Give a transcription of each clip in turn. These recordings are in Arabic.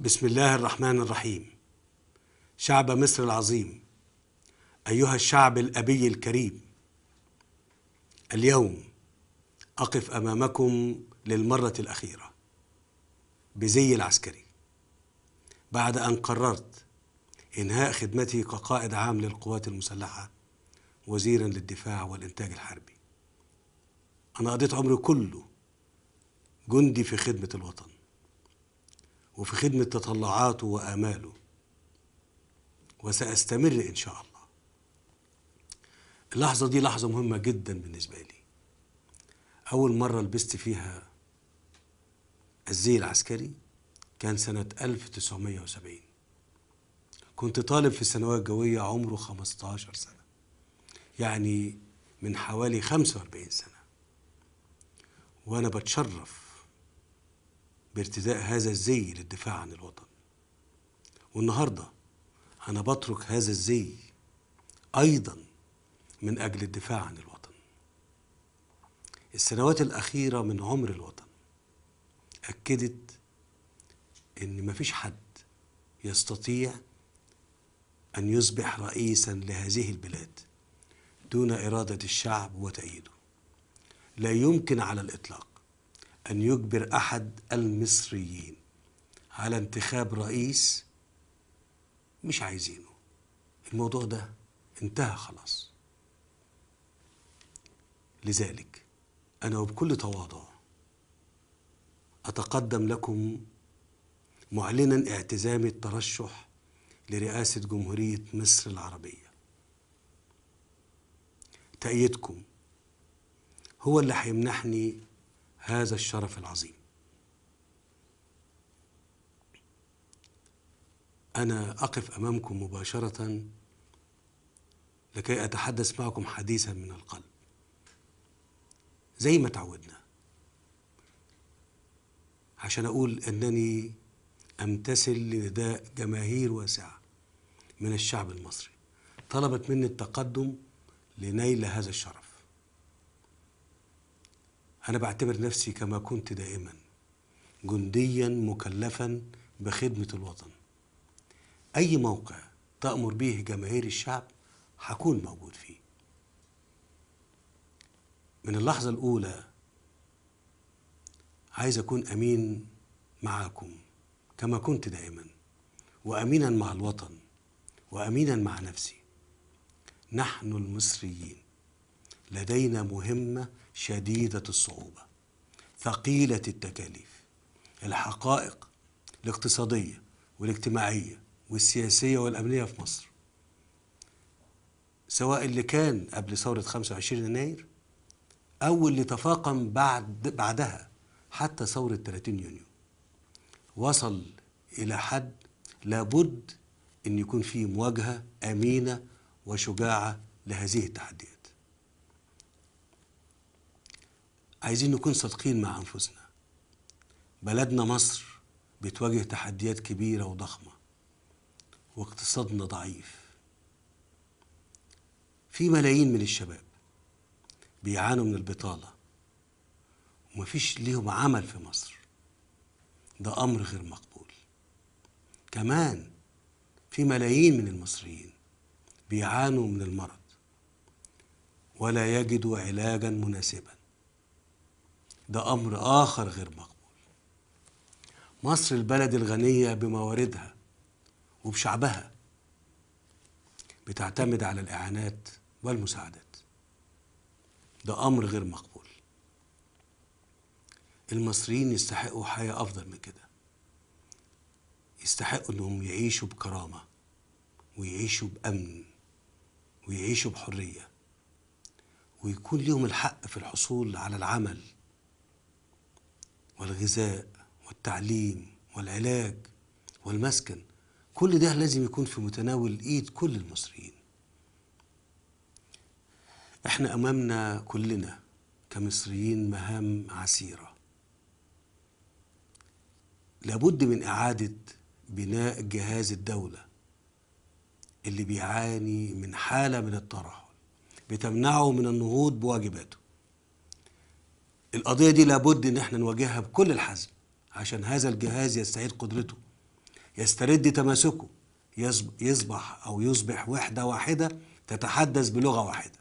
بسم الله الرحمن الرحيم. شعب مصر العظيم أيها الشعب الأبي الكريم اليوم أقف أمامكم للمرة الأخيرة بزي العسكري بعد أن قررت إنهاء خدمتي كقائد عام للقوات المسلحة وزيرا للدفاع والإنتاج الحربي. أنا قضيت عمري كله جندي في خدمة الوطن. وفي خدمة تطلعاته وآماله. وسأستمر إن شاء الله. اللحظة دي لحظة مهمة جدا بالنسبة لي. أول مرة لبست فيها الزي العسكري كان سنة 1970 كنت طالب في الثانوية الجوية عمره 15 سنة. يعني من حوالي 45 سنة. وأنا بتشرف بارتداء هذا الزي للدفاع عن الوطن. والنهاردة أنا بترك هذا الزي أيضا من أجل الدفاع عن الوطن. السنوات الأخيرة من عمر الوطن أكدت إن مفيش حد يستطيع أن يصبح رئيسا لهذه البلاد دون إرادة الشعب وتأييده. لا يمكن على الإطلاق. أن يجبر أحد المصريين على انتخاب رئيس مش عايزينه. الموضوع ده انتهى خلاص. لذلك أنا وبكل تواضع أتقدم لكم معلنا اعتزامي الترشح لرئاسة جمهورية مصر العربية. تأييدكم هو اللي هيمنحني هذا الشرف العظيم. أنا أقف أمامكم مباشرة لكي أتحدث معكم حديثا من القلب. زي ما تعودنا. عشان أقول أنني أمتثل لنداء جماهير واسعة من الشعب المصري. طلبت مني التقدم لنيل هذا الشرف. أنا بعتبر نفسي كما كنت دائما جنديا مكلفا بخدمة الوطن. أي موقع تأمر به جماهير الشعب هكون موجود فيه. من اللحظة الأولى عايز أكون أمين معاكم كما كنت دائما وأمينا مع الوطن وأمينا مع نفسي. نحن المصريين لدينا مهمة شديدة الصعوبة ثقيلة التكاليف الحقائق الاقتصادية والاجتماعية والسياسية والأمنية في مصر. سواء اللي كان قبل ثورة 25 يناير أو اللي تفاقم بعد بعدها حتى ثورة 30 يونيو. وصل إلى حد لابد أن يكون فيه مواجهة أمينة وشجاعة لهذه التحديات. عايزين نكون صادقين مع أنفسنا. بلدنا مصر بتواجه تحديات كبيرة وضخمة واقتصادنا ضعيف. في ملايين من الشباب بيعانوا من البطالة ومفيش ليهم عمل في مصر. ده أمر غير مقبول. كمان في ملايين من المصريين بيعانوا من المرض ولا يجدوا علاجا مناسبا. ده أمر آخر غير مقبول. مصر البلد الغنية بمواردها وبشعبها بتعتمد على الإعانات والمساعدات. ده أمر غير مقبول. المصريين يستحقوا حياة أفضل من كده. يستحقوا إنهم يعيشوا بكرامة ويعيشوا بأمن ويعيشوا بحرية ويكون لهم الحق في الحصول على العمل والغذاء والتعليم والعلاج والمسكن كل ده لازم يكون في متناول ايد كل المصريين. إحنا أمامنا كلنا كمصريين مهام عسيرة. لابد من إعادة بناء جهاز الدولة اللي بيعاني من حالة من الترهل بتمنعه من النهوض بواجباته. القضية دي لابد إن إحنا نواجهها بكل الحزم عشان هذا الجهاز يستعيد قدرته يسترد تماسكه يصب- يصبح أو يصبح وحدة واحدة تتحدث بلغة واحدة.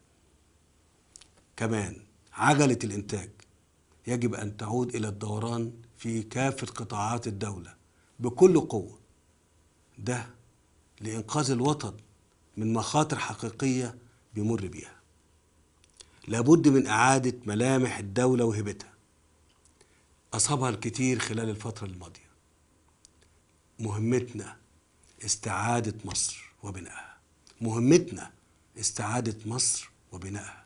كمان عجلة الإنتاج يجب أن تعود إلى الدوران في كافة قطاعات الدولة بكل قوة. ده لإنقاذ الوطن من مخاطر حقيقية بيمر بيها. لابد من إعادة ملامح الدولة وهبتها. أصابها الكثير خلال الفترة الماضية. مهمتنا استعادة مصر وبنائها. مهمتنا استعادة مصر وبنائها.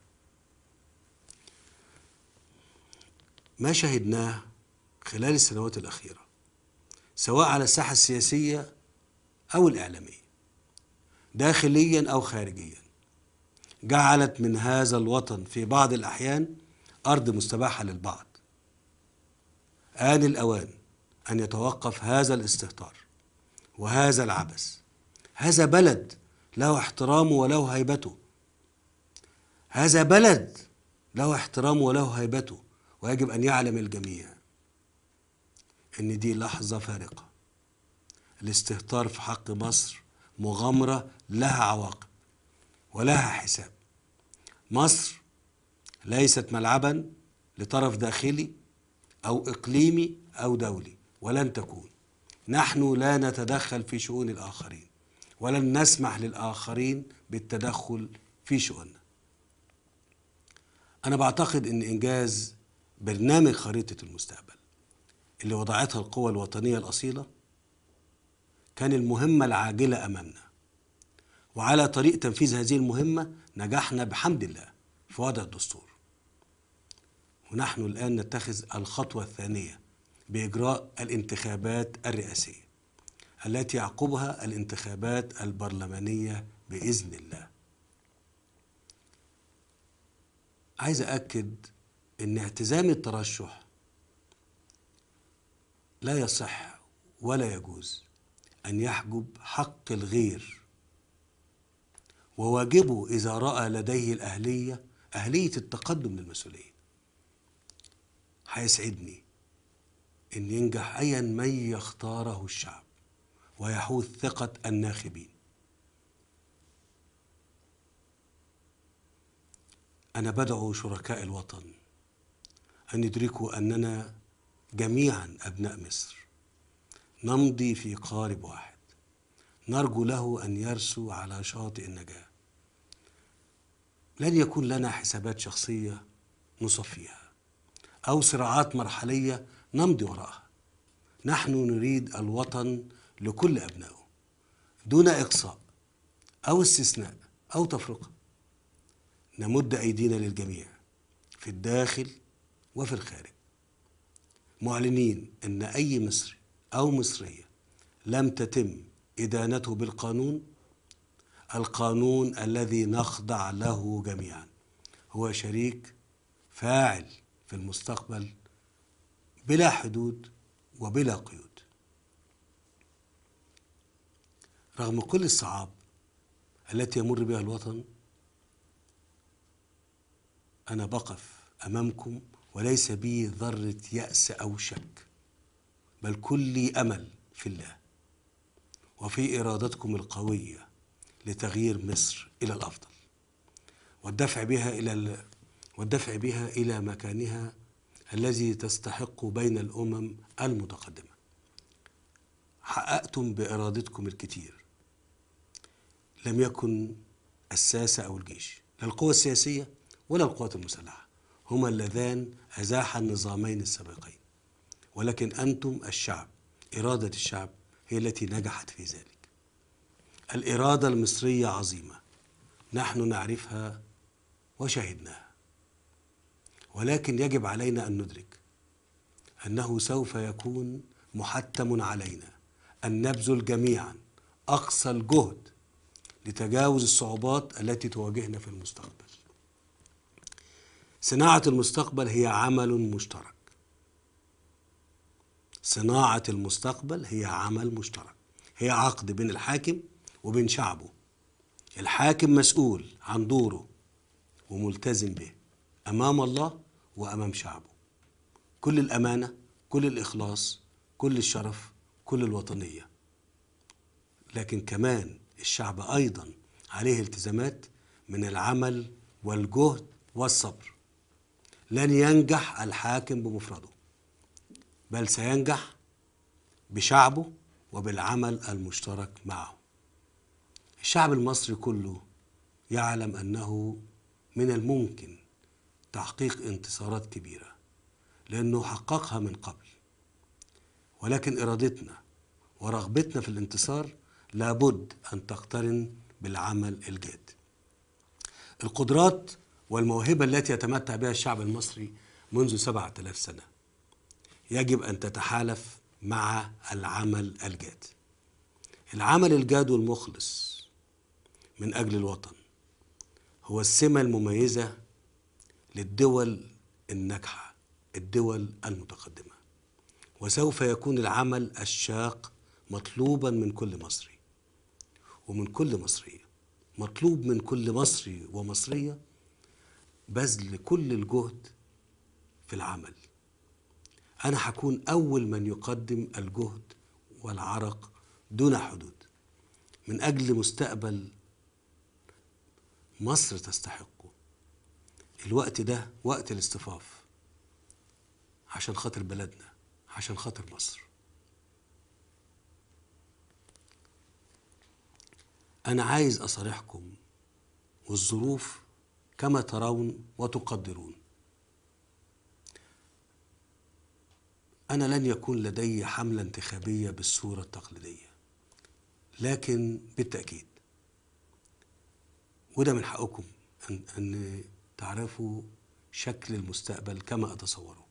ما شهدناه خلال السنوات الأخيرة سواء على الساحة السياسية أو الإعلامية داخليا أو خارجيا. جعلت من هذا الوطن في بعض الأحيان أرض مستباحة للبعض. آن الأوان أن يتوقف هذا الاستهتار وهذا العبث. هذا بلد له احترامه وله هيبته. هذا بلد له احترامه وله هيبته. ويجب أن يعلم الجميع إن دي لحظة فارقة. الاستهتار في حق مصر مغامرة لها عواقب. ولها حساب. مصر ليست ملعبا لطرف داخلي أو إقليمي أو دولي ولن تكون. نحن لا نتدخل في شؤون الآخرين ولن نسمح للآخرين بالتدخل في شؤوننا. أنا بعتقد أن إنجاز برنامج خريطة المستقبل اللي وضعتها القوى الوطنية الأصيلة كان المهمة العاجلة أمامنا. وعلى طريق تنفيذ هذه المهمة نجحنا بحمد الله. في وضع الدستور. ونحن الآن نتخذ الخطوة الثانية بإجراء الانتخابات الرئاسية التي يعقبها الانتخابات البرلمانية بإذن الله. عايز أكد أن اعتزام الترشح لا يصح ولا يجوز أن يحجب حق الغير وواجبه إذا رأى لديه الأهلية أهلية التقدم للمسؤولية هيسعدني أن ينجح أيا من يختاره الشعب ويحوز ثقة الناخبين. أنا بدعو شركاء الوطن أن يدركوا أننا جميعا أبناء مصر. نمضي في قارب واحد. نرجو له أن يرسو على شاطئ النجاة. لن يكون لنا حسابات شخصية نصفيها أو صراعات مرحلية نمضي وراءها. نحن نريد الوطن لكل أبنائه دون إقصاء أو استثناء أو تفرقة. نمد أيدينا للجميع في الداخل وفي الخارج. معلنين أن أي مصري أو مصرية لم تتم إدانته بالقانون؟ القانون الذي نخضع له جميعا. هو شريك فاعل في المستقبل بلا حدود وبلا قيود. رغم كل الصعاب التي يمر بها الوطن أنا بقف أمامكم وليس بي ذرة يأس أو شك بل كلي أمل في الله. وفي إرادتكم القوية لتغيير مصر إلى الأفضل. والدفع بها إلى ال... والدفع بها إلى مكانها الذي تستحق بين الأمم المتقدمة. حققتم بإرادتكم الكثير لم يكن الساسة أو الجيش لا القوى السياسية ولا القوات المسلحة هما اللذان أزاحا النظامين السابقين. ولكن أنتم الشعب إرادة الشعب هي التي نجحت في ذلك. الإرادة المصرية عظيمة. نحن نعرفها وشهدناها. ولكن يجب علينا أن ندرك أنه سوف يكون محتم علينا أن نبذل جميعا أقصى الجهد لتجاوز الصعوبات التي تواجهنا في المستقبل. صناعة المستقبل هي عمل مشترك. صناعة المستقبل هي عمل مشترك. هي عقد بين الحاكم وبين شعبه. الحاكم مسؤول عن دوره وملتزم به أمام الله وأمام شعبه. كل الأمانة كل الإخلاص كل الشرف كل الوطنية. لكن كمان الشعب أيضا عليه التزامات من العمل والجهد والصبر. لن ينجح الحاكم بمفرده. بل سينجح بشعبه وبالعمل المشترك معه. الشعب المصري كله يعلم أنه من الممكن تحقيق انتصارات كبيرة لأنه حققها من قبل. ولكن إرادتنا ورغبتنا في الانتصار لابد أن تقترن بالعمل الجاد. القدرات والموهبة التي يتمتع بها الشعب المصري منذ سبعة آلاف سنة يجب أن تتحالف مع العمل الجاد. العمل الجاد والمخلص من أجل الوطن هو السمة المميزة للدول الناجحة الدول المتقدمة. وسوف يكون العمل الشاق مطلوبا من كل مصري. ومن كل مصرية. مطلوب من كل مصري ومصرية بذل كل الجهد في العمل. أنا هكون أول من يقدم الجهد والعرق دون حدود. من أجل مستقبل مصر تستحقه. الوقت ده وقت الاصطفاف عشان خاطر بلدنا عشان خاطر مصر. أنا عايز أصارحكم والظروف كما ترون وتقدرون. أنا لن يكون لدي حملة انتخابية بالصورة التقليدية. لكن بالتأكيد. وده من حقكم أن, أن تعرفوا شكل المستقبل كما أتصوره.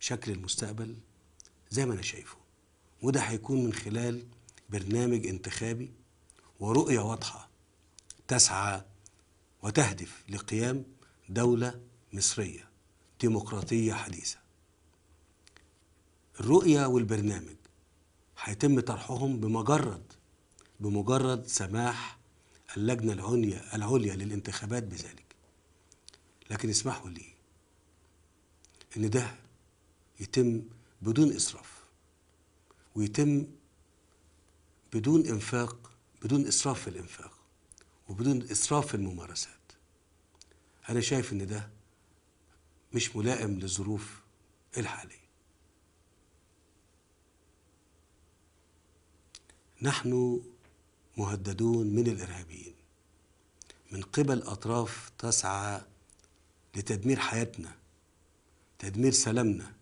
شكل المستقبل زي ما أنا شايفه. وده هيكون من خلال برنامج انتخابي ورؤية واضحة تسعى وتهدف لقيام دولة مصرية ديمقراطية حديثة. الرؤية والبرنامج هيتم طرحهم بمجرد بمجرد سماح اللجنة العليا العليا للانتخابات بذلك. لكن اسمحوا لي إن ده يتم بدون إسراف ويتم بدون إنفاق بدون إسراف في الإنفاق وبدون إسراف في الممارسات. أنا شايف إن ده مش ملائم للظروف الحالية. نحن مهددون من الإرهابيين. من قبل أطراف تسعى لتدمير حياتنا تدمير سلامنا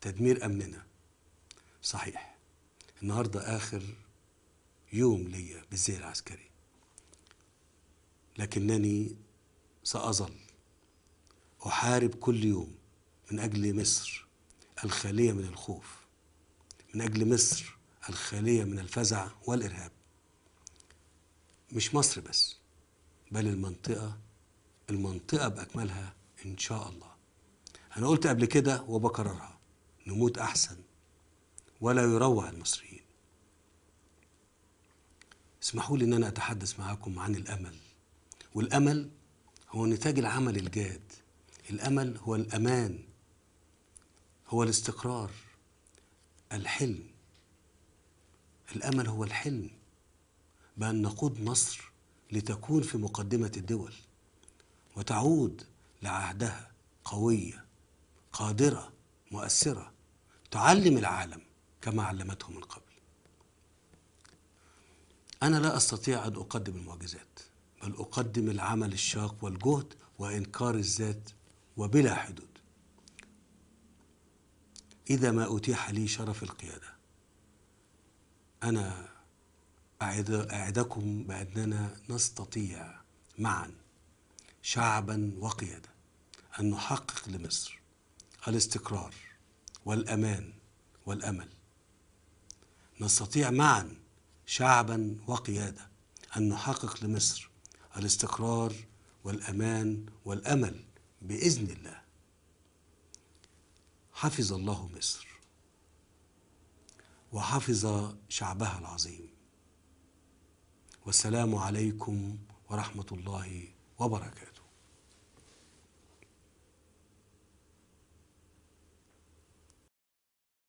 تدمير أمننا. صحيح النهارده آخر يوم ليا بالزي العسكري. لكنني سأظل أحارب كل يوم من أجل مصر الخالية من الخوف من أجل مصر الخاليه من الفزع والإرهاب. مش مصر بس بل المنطقة المنطقة بأكملها إن شاء الله. أنا قلت قبل كده وبكررها نموت أحسن ولا يروع المصريين. اسمحوا لي إن أنا أتحدث معاكم عن الأمل. والأمل هو نتاج العمل الجاد. الأمل هو الأمان هو الاستقرار الحلم. الأمل هو الحلم بأن نقود مصر لتكون في مقدمة الدول وتعود لعهدها قوية قادرة مؤثرة تعلم العالم كما علمته من قبل. أنا لا أستطيع أن أقدم المعجزات بل أقدم العمل الشاق والجهد وإنكار الذات وبلا حدود. إذا ما أتيح لي شرف القيادة أعد أعدكم بأننا نستطيع معا شعبا وقيادة أن نحقق لمصر الاستقرار والأمان والأمل. نستطيع معا شعبا وقيادة أن نحقق لمصر الاستقرار والأمان والأمل بإذن الله. حفظ الله مصر. وحفظ شعبها العظيم. والسلام عليكم ورحمة الله وبركاته.